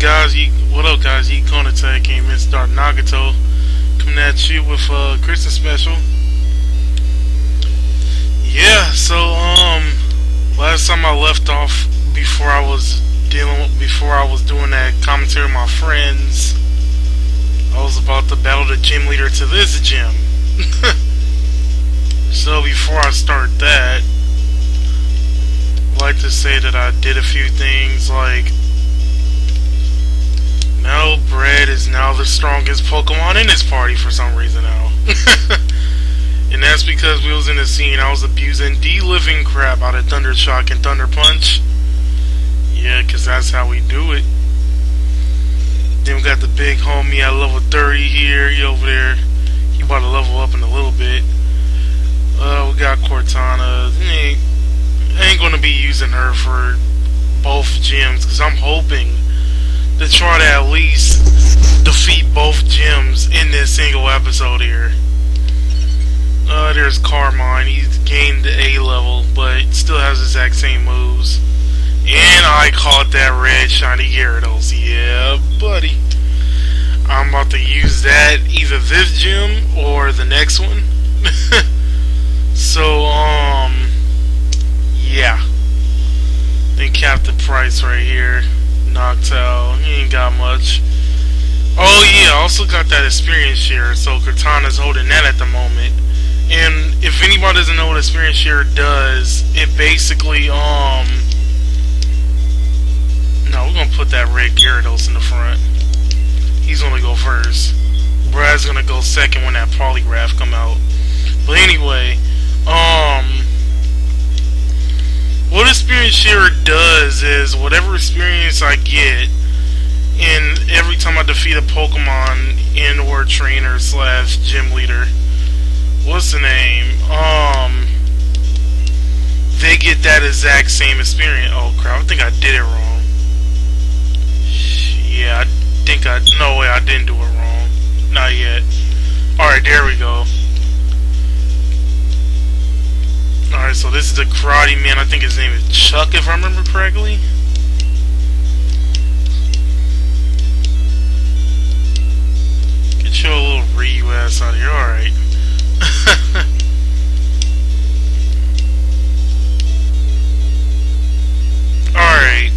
guys? You, what up, guys? You Konate came in, start Nagato coming at you with a uh, Christmas special. Yeah, so um, last time I left off before I was dealing with, before I was doing that commentary with my friends, I was about to battle the gym leader to this gym. so before I start that, I'd like to say that I did a few things like now Bread is now the strongest Pokemon in this party for some reason now. and that's because we was in the scene I was abusing the living crap out of Thunder Shock and Thunder Punch. Yeah, because that's how we do it. Then we got the big homie at level 30 here. He over there. He about to level up in a little bit. Uh, we got Cortana. Ain't, ain't going to be using her for both gyms because I'm hoping to try to at least defeat both gyms in this single episode here. Uh, there's Carmine. He's gained the A level, but still has the exact same moves. And I caught that red shiny Gyarados. Yeah, buddy. I'm about to use that either this gym or the next one. so, um, yeah. Then Captain Price right here. Noctowl. He ain't got much. Oh yeah, I also got that experience share, so Cortana's holding that at the moment. And if anybody doesn't know what experience share does, it basically, um... No, we're gonna put that red Gyarados in the front. He's gonna go first. Brad's gonna go second when that Poliwrath come out. But anyway, um... What Experience Share does is whatever experience I get, and every time I defeat a Pokemon in or trainer slash gym leader, what's the name? Um, they get that exact same experience. Oh crap! I think I did it wrong. Yeah, I think I. No way, I didn't do it wrong. Not yet. All right, there we go. Alright, so this is the karate man. I think his name is Chuck, if I remember correctly. Get your little Ryu ass out of here. Alright. Alright.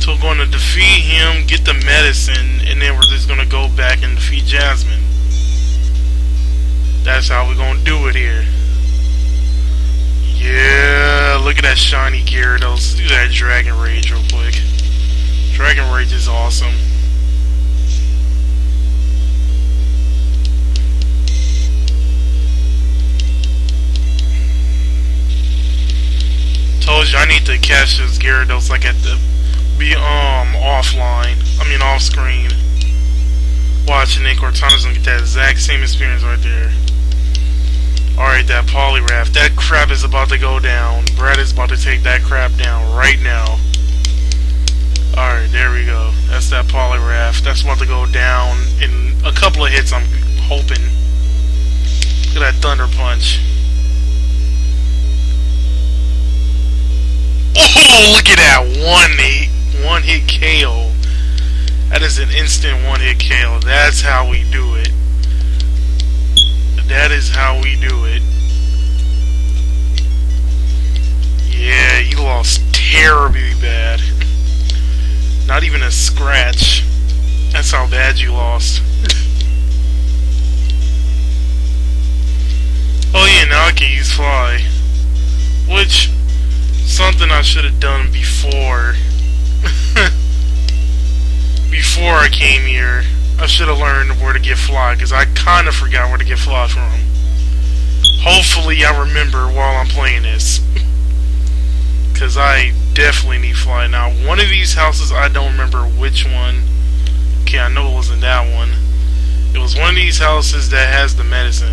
So we're going to defeat him, get the medicine, and then we're just going to go back and defeat Jasmine. That's how we're gonna do it here. Yeah, look at that shiny Gyarados. Let's do that Dragon Rage real quick. Dragon Rage is awesome. Told you I need to catch this Gyarados like at the be um offline. I mean off screen. Watching Nick Cortana's gonna get that exact same experience right there. Alright, that Poliwrath. That crap is about to go down. Brad is about to take that crap down right now. Alright, there we go. That's that Poliwrath. That's about to go down in a couple of hits, I'm hoping. Look at that Thunder Punch. Oh, look at that one hit, one hit KO. That is an instant one hit KO. That's how we do it. That is how we do it. Yeah, you lost terribly bad. Not even a scratch. That's how bad you lost. oh yeah, now I can use fly. Which, something I should have done before. before I came here. Should have learned where to get fly, because I kind of forgot where to get fly from. Hopefully I remember while I'm playing this. Because I definitely need fly. Now, one of these houses, I don't remember which one. Okay, I know it wasn't that one. It was one of these houses that has the medicine.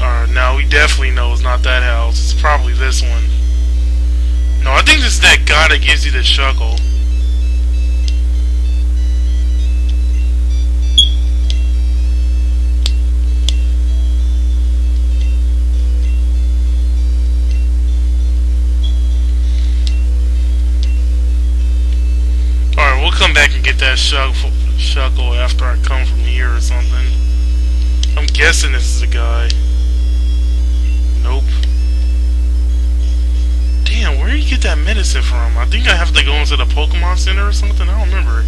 Alright, now we definitely know it's not that house. It's probably this one. No, I think it's that guy that gives you the shuckle. Alright, we'll come back and get that shuckle, after I come from here or something. I'm guessing this is a guy. Damn, where do you get that medicine from? I think I have to go into the Pokemon Center or something. I don't remember.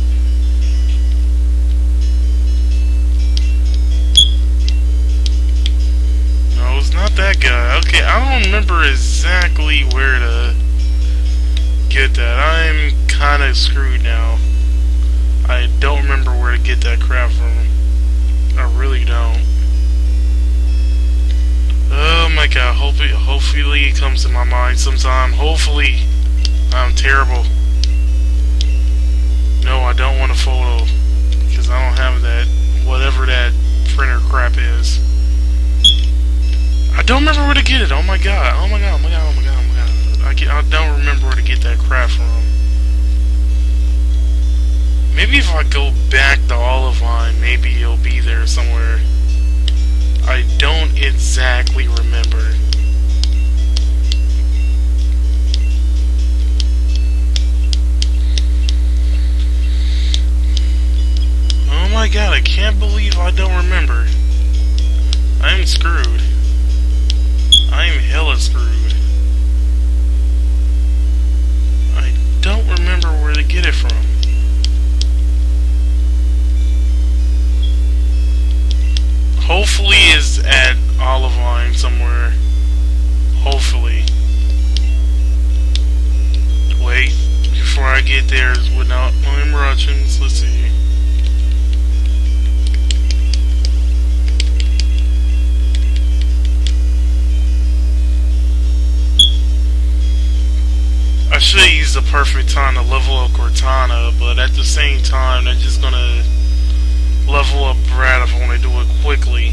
No, it's not that guy. Okay, I don't remember exactly where to get that. I'm kind of screwed now. I don't remember where to get that crap from. I really don't. Um, oh uh, my god, hopefully, hopefully it comes to my mind sometime. Hopefully. I'm terrible. No, I don't want a photo. Because I don't have that, whatever that printer crap is. I don't remember where to get it. Oh my god. Oh my god. Oh my god. Oh my god. Oh my god. I, can, I don't remember where to get that crap from. Maybe if I go back to Olivine, maybe it'll be there somewhere. I don't exactly remember. Oh my god, I can't believe I don't remember. I'm screwed. I'm hella screwed. I don't remember where to get it from. Hopefully is at Olive Olivine somewhere. Hopefully. Wait, before I get there without no interruptions. Let's see. I should use the perfect time to level up Cortana, but at the same time, they're just gonna level up Brad if I want to do it quickly.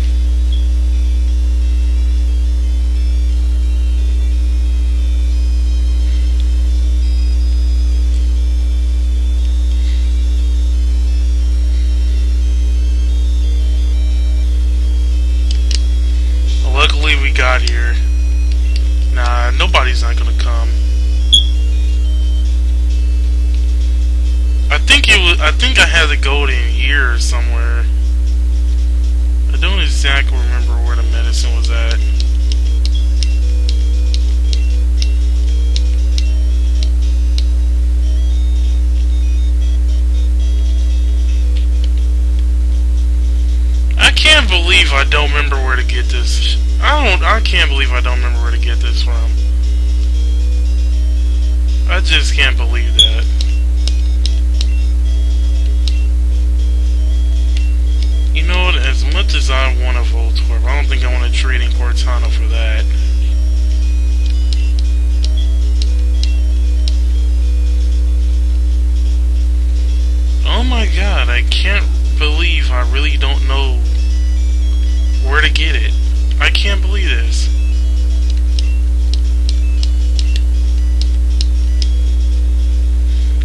Had the golden ear somewhere. I don't exactly remember where the medicine was at. I can't believe I don't remember where to get this. I don't. I can't believe I don't remember where to get this from. I just can't believe that. You know what, as much as I want a Voltorb, I don't think I want to trade in Cortana for that. Oh my god, I can't believe I really don't know where to get it. I can't believe this.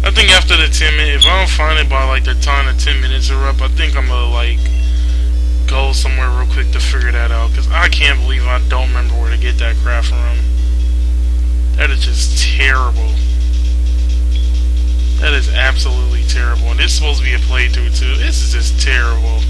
I think after the 10 minutes, if I don't find it by like the time the 10 minutes are up, I think I'm gonna like go somewhere real quick to figure that out. Because I can't believe I don't remember where to get that crap from. That is just terrible. That is absolutely terrible. And it's supposed to be a playthrough too. This is just terrible.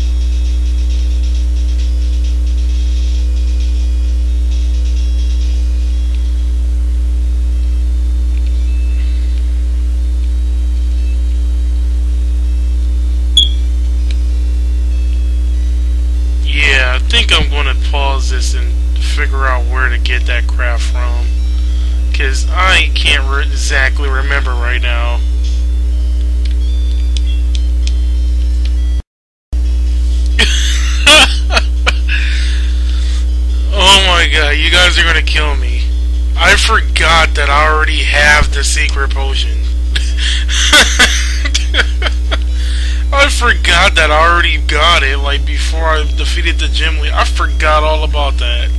Think I'm going to pause this and figure out where to get that crap from. Because I can't re exactly remember right now. oh my god, you guys are going to kill me. I forgot that I already have the secret potion. I forgot that I already got it, like, before I defeated the gym leader. I forgot all about that.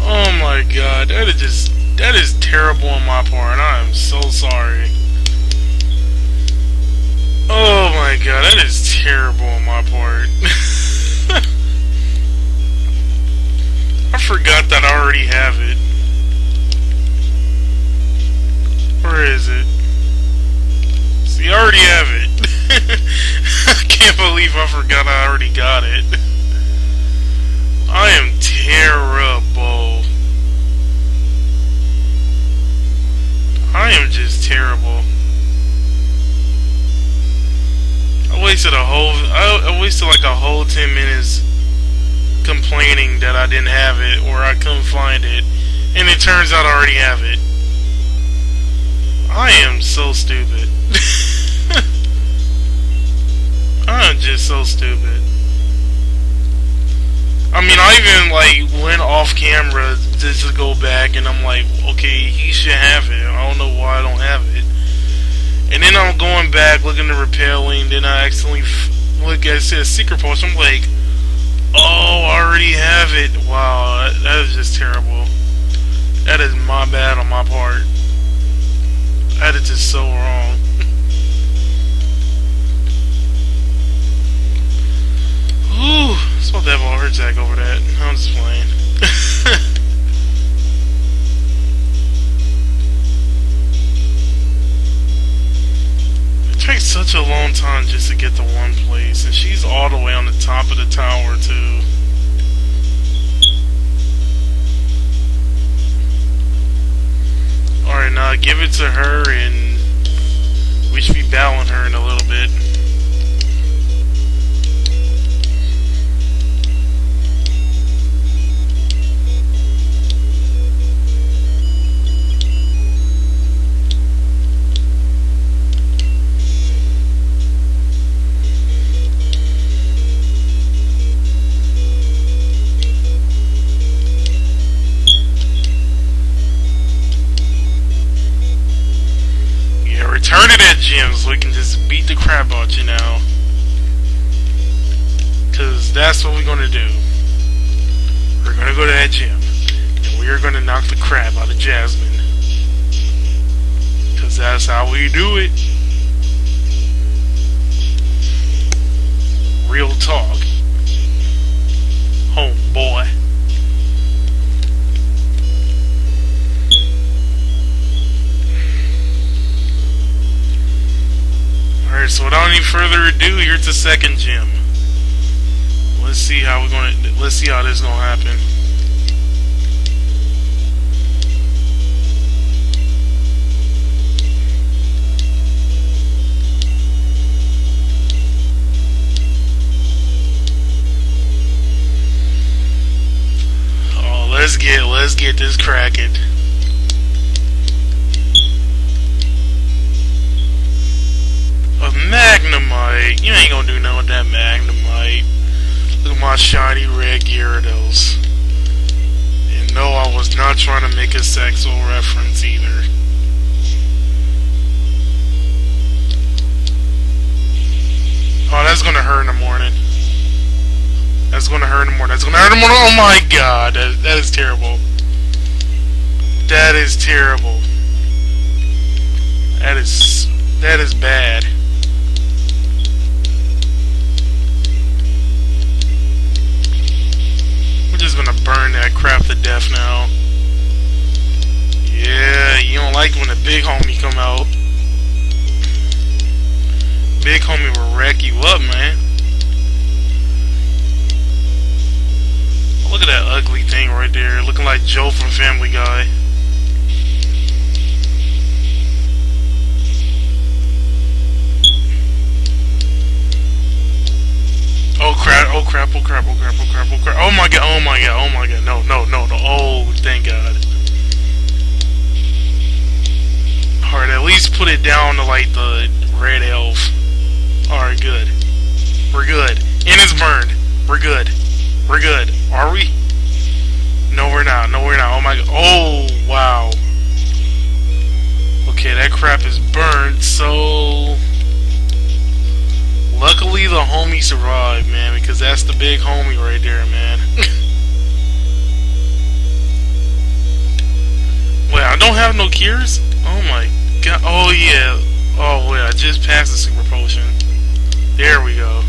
Oh my god, that is just, that is terrible on my part. I am so sorry. Oh my god, that is terrible on my part. I forgot that I already have it. Where is it? You already have it. I can't believe I forgot I already got it. I am terrible. I am just terrible. I wasted a whole I, wasted like a whole 10 minutes complaining that I didn't have it or I couldn't find it and it turns out I already have it. I am so stupid. I'm just so stupid. I mean, I even like went off camera just to go back, and I'm like, okay, he should have it. I don't know why I don't have it. And then I'm going back looking at repelling. Then I accidentally look at it secret post. I'm like, oh, I already have it. Wow, that, that is just terrible. That is my bad on my part. That is just so wrong. Ooh, a heart attack over that. I'm just playing. it takes such a long time just to get to one place, and she's all the way on the top of the tower too. Alright, now give it to her, and we should be battling her in a little bit. Gym so we can just beat the crap out you now. Because that's what we're going to do. We're going to go to that gym. And we are going to knock the crap out of Jasmine. Because that's how we do it. Real talk. Homeboy. Alright, so without any further ado, here's the second gym. Let's see how we're gonna let's see how this is gonna happen. Oh, let's get let's get this cracking. Magnemite. You ain't gonna do nothing with that Magnemite. Look at my shiny red Gyarados. And no, I was not trying to make a sexual reference either. Oh, that's gonna hurt in the morning. That's gonna hurt in the morning. That's gonna hurt in the morning. Oh my god, that, that is terrible. That is terrible. That is that is bad. Just gonna burn that crap to death now. Yeah, you don't like when the big homie come out. Big homie will wreck you up, man. Look at that ugly thing right there, looking like Joe from Family Guy. Crap, oh crap, oh crap, oh crap, oh crap, oh crap. Oh my god, oh my god, oh my god. No, no, no, no. Oh, thank god. Alright, at least put it down to like the red elf. Alright, good. We're good. And it's burned. We're good. We're good. Are we? No, we're not. No, we're not. Oh my god. Oh, wow. Okay, that crap is burned, so... Luckily, the homie survived, man, because that's the big homie right there, man. Wait, I don't have no cures? Oh my god. Oh, yeah. Oh, wait, I just passed the super potion. There we go.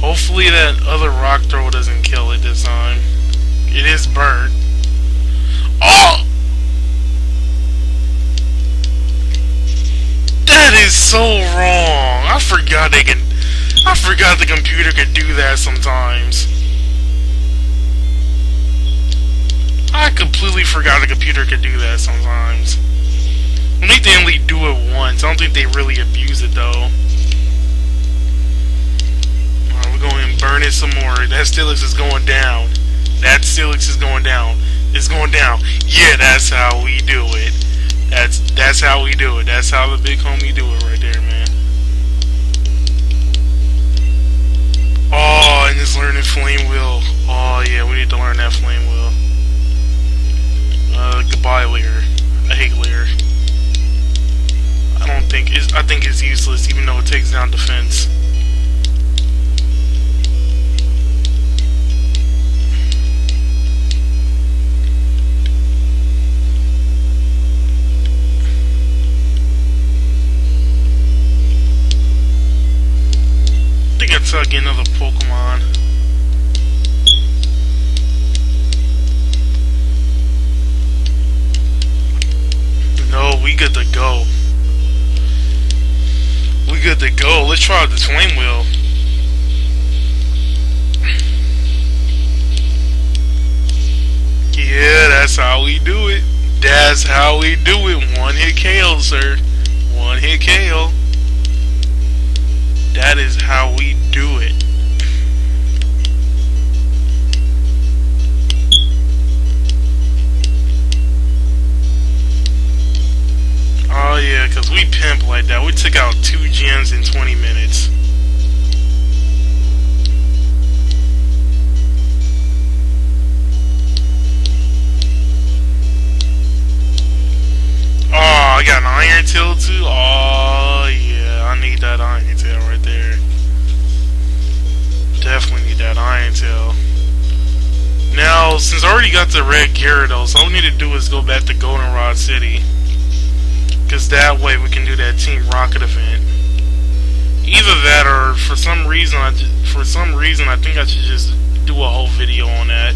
Hopefully that other rock throw doesn't kill it this time. It is burnt. Oh! So wrong. I forgot they can. I forgot the computer could do that sometimes. I completely forgot the computer could do that sometimes. Think they only do it once. I don't think they really abuse it though. We're going to burn it some more. That Steelix is going down. That Steelix is going down. It's going down. Yeah, that's how we do it. That's that's how we do it. That's how the big homie do it right there, man. Oh, and it's learning flame wheel. Oh yeah, we need to learn that flame wheel. Uh, goodbye, Leer. I hate Leer. I don't think it's. I think it's useless, even though it takes down defense. Think I get another Pokemon. No, we good to go. We good to go. Let's try out this flame wheel. Yeah, that's how we do it. That's how we do it. One hit KO, sir. One hit KO. That is how we do it. Oh yeah, because we pimp like that. We took out two gems in 20 minutes. Oh, I got an iron tail too? Oh yeah, I need that iron that Iron Tail. Now, since I already got the red Gyarados, all we need to do is go back to Goldenrod City. Because that way we can do that Team Rocket event. Either that or for some reason, I for some reason I think I should just do a whole video on that.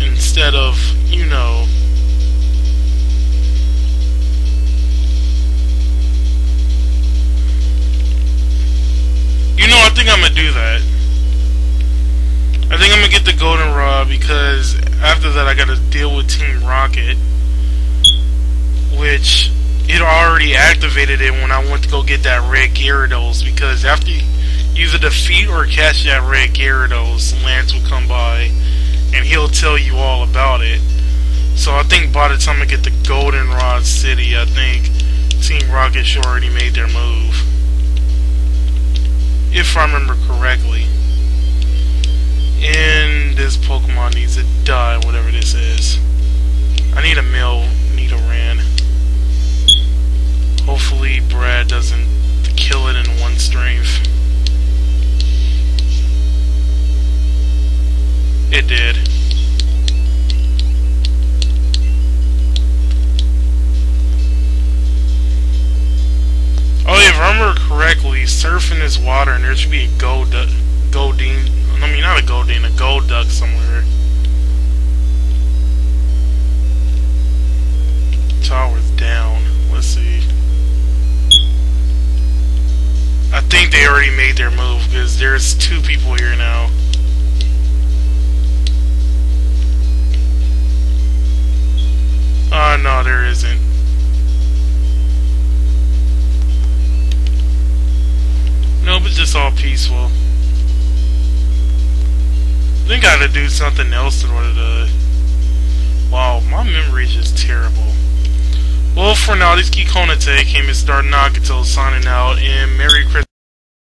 Instead of, you know, You know, I think I'm gonna do that. I think I'm gonna get the Goldenrod because after that I gotta deal with Team Rocket, which it already activated it when I went to go get that red Gyarados because after you either defeat or catch that red Gyarados, Lance will come by and he'll tell you all about it. So I think by the time I get to Goldenrod City, I think Team Rocket should already made their move if I remember correctly. Pokemon needs to die, whatever this is. I need a male Nidoran. Hopefully Brad doesn't kill it in one strength. It did. Oh, if I remember correctly, surfing this water and there should be a gold Goldeen. I mean, not a Goldeen, a Golduck somewhere. Think they already made their move because there's two people here now. Oh, no, there isn't. Nope, it's just all peaceful. They gotta do something else in order to... Wow, my memory is just terrible. Well, for now, this is Konate, came and started Nagato signing out, and Merry Christmas.